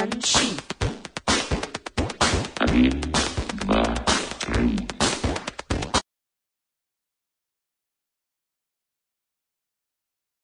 and.